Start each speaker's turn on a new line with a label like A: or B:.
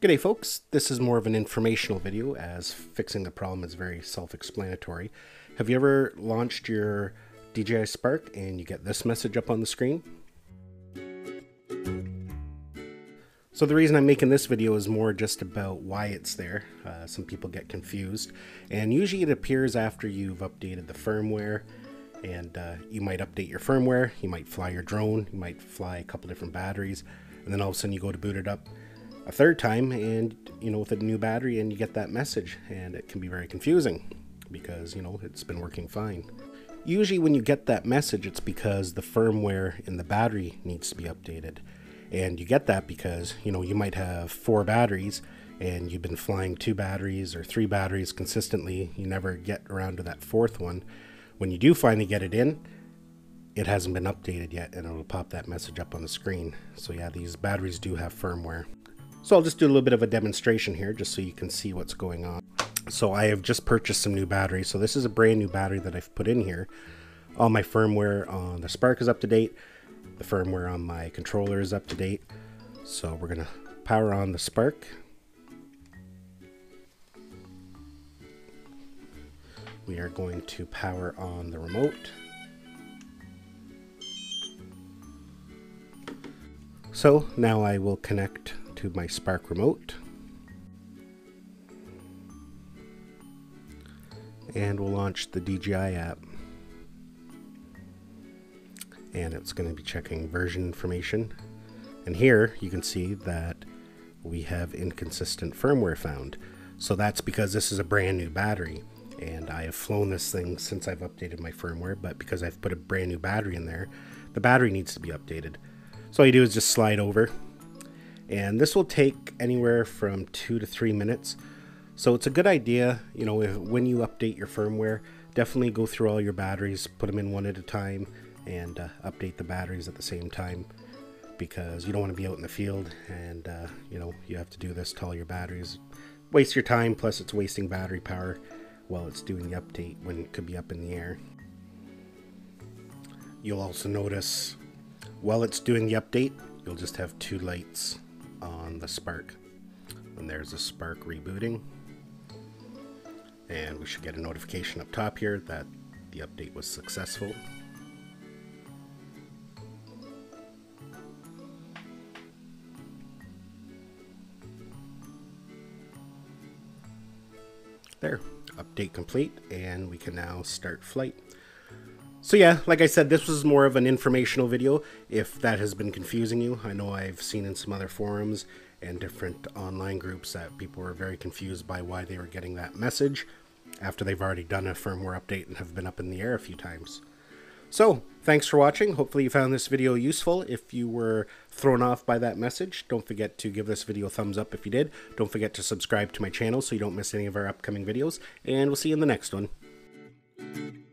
A: G'day folks, this is more of an informational video as fixing the problem is very self-explanatory. Have you ever launched your DJI Spark and you get this message up on the screen? So the reason I'm making this video is more just about why it's there. Uh, some people get confused. And usually it appears after you've updated the firmware. And uh, you might update your firmware, you might fly your drone, you might fly a couple different batteries. And then all of a sudden you go to boot it up a third time and you know with a new battery and you get that message. And it can be very confusing because you know it's been working fine. Usually when you get that message it's because the firmware in the battery needs to be updated. And you get that because you know you might have four batteries and you've been flying two batteries or three batteries consistently. You never get around to that fourth one. When you do finally get it in it hasn't been updated yet and it'll pop that message up on the screen. So yeah these batteries do have firmware so I'll just do a little bit of a demonstration here just so you can see what's going on. So I have just purchased some new batteries. So this is a brand new battery that I've put in here. All my firmware on the Spark is up to date. The firmware on my controller is up to date. So we're to power on the Spark. We are going to power on the remote. So now I will connect to my Spark remote. And we'll launch the DJI app. And it's going to be checking version information. And here you can see that we have inconsistent firmware found. So that's because this is a brand new battery. And I have flown this thing since I've updated my firmware, but because I've put a brand new battery in there, the battery needs to be updated. So all you do is just slide over and this will take anywhere from two to three minutes. So it's a good idea, you know, if, when you update your firmware, definitely go through all your batteries, put them in one at a time, and uh, update the batteries at the same time because you don't want to be out in the field and uh, you know you have to do this to all your batteries. Waste your time plus it's wasting battery power while it's doing the update when it could be up in the air. You'll also notice while it's doing the update you'll just have two lights on the Spark. And there's a Spark rebooting. And we should get a notification up top here that the update was successful. There, update complete, and we can now start flight. So yeah, like I said, this was more of an informational video. If that has been confusing you, I know I've seen in some other forums and different online groups that people were very confused by why they were getting that message after they've already done a firmware update and have been up in the air a few times. So, thanks for watching. Hopefully you found this video useful. If you were thrown off by that message, don't forget to give this video a thumbs up if you did. Don't forget to subscribe to my channel so you don't miss any of our upcoming videos. And we'll see you in the next one.